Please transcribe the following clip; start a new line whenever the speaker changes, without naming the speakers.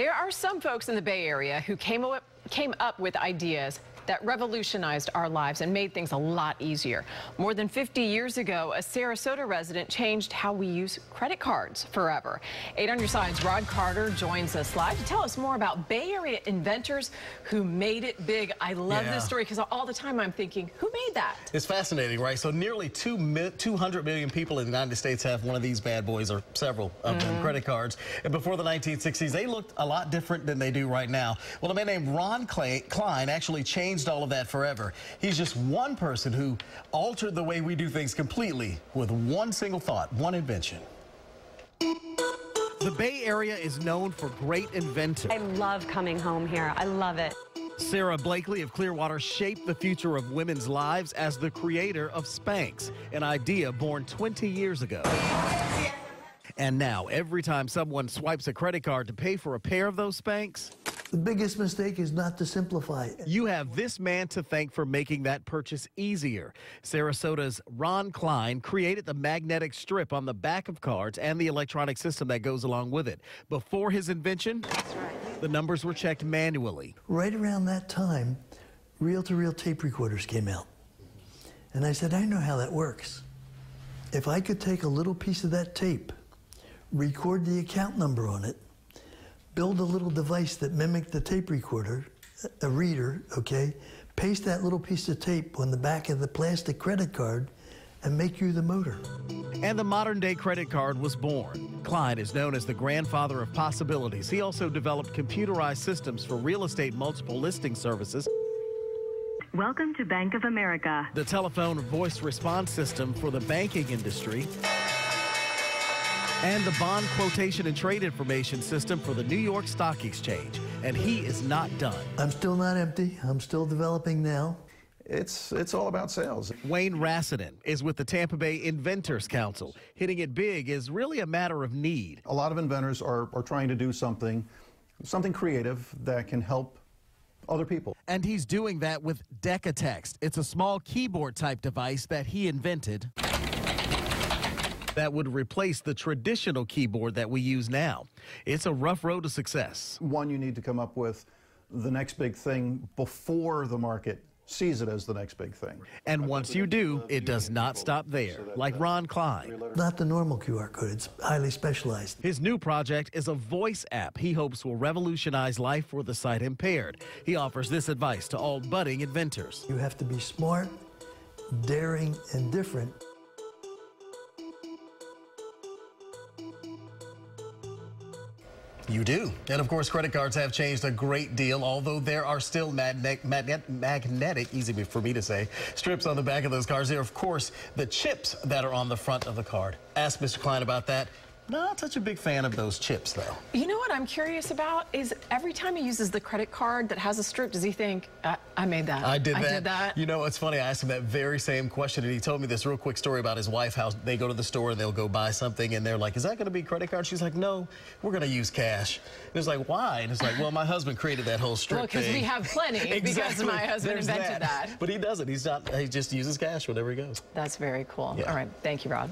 There are some folks in the Bay Area who came up, came up with ideas that revolutionized our lives and made things a lot easier. More than 50 years ago, a Sarasota resident changed how we use credit cards forever. 8 on your side's Rod Carter joins us live to tell us more about Bay Area inventors who made it big. I love
Yeah.
this story because all the time I'm thinking, who made that?
It's fascinating, right? So nearly two mi 200 million people in the United States have one of these bad boys or several of them mm-hmm. credit cards. And before the 1960s, they looked a lot different than they do right now. Well, a man named Ron Clay Klein actually changed all of that forever. He's just one person who altered the way we do things completely with one single thought, one invention.
The Bay Area is known for great inventors.
I love coming home here. I love it.
Sara Blakely of Clearwater shaped the future of women's lives as the creator of Spanx, an idea born 20 years ago. And now, every time someone swipes a credit card to pay for a pair of those Spanx,
The biggest mistake is not to simplify. It.
You have this man to thank for making that purchase easier. Sarasota's Ron Klein created the magnetic strip on the back of cards and the electronic system that goes along with it. Before his invention, the numbers were checked manually.
Right around that time, reel to reel tape recorders came out. And I said, I know how that works. If I could take a little piece of that tape, record the account number on it, build a little device that mimicked the tape recorder, a reader, okay, paste that little piece of tape on the back of the plastic credit card, and make you the motor.
And the modern day credit card was born. Klein is known as the grandfather of possibilities. He also developed computerized systems for real estate multiple listing services,
Welcome to Bank of America.
the telephone voice response system for the banking industry, and the bond quotation and trade information system for the New York Stock Exchange. And he is not done.
I'm still not empty. I'm still developing now.
It's, it's all about sales.
Wayne Rassinen is with the Tampa Bay Inventors Council. Hitting it big is really a matter of need.
A lot of inventors are, are trying to do something, something creative that can help other people.
And he's doing that with Decatext. It's a small keyboard type device that he invented that would replace the traditional keyboard that we use now. It's a rough road to success.
One, you need to come up with the next big thing before the market sees it as the next big thing.
And once you do, it does not stop there, like Ron Klein.
Not the normal QR code. It's highly specialized.
His new project is a voice app he hopes will revolutionize life for the sight impaired. He offers this advice to all budding inventors.
You have to be smart, daring, and different.
You do. And of course, credit cards have changed a great deal, although there are still magne- magne- magnetic, easy for me to say, strips on the back of those cards. There are, of course, the chips that are on the front of the card. Ask Mr. Klein about that. Not such a big fan of those chips, though.
You know what I'm curious about is every time he uses the credit card that has a strip, does he think, I, I made that?
I did that.
I did that.
You know, it's funny. I asked him that very same question, and he told me this real quick story about his wife. How they go to the store and they'll go buy something, and they're like, "Is that going to be credit card?" She's like, "No, we're going to use cash." And it's like, "Why?" And it's like, "Well, my husband created that whole strip
Well, because we have plenty,
exactly.
because my husband
There's
invented that.
But he doesn't. He's not. He just uses cash whenever he goes.
That's very cool.
Yeah.
All right. Thank you, Rod.